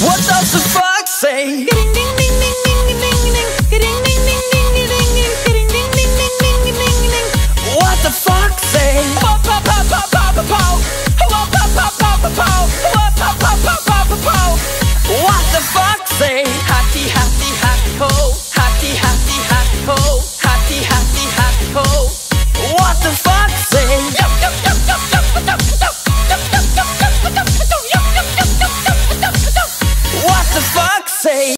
What does the fuck say? What the fuck say? Pop pop pop pop pop pop pop pop pop pop pop pop pop say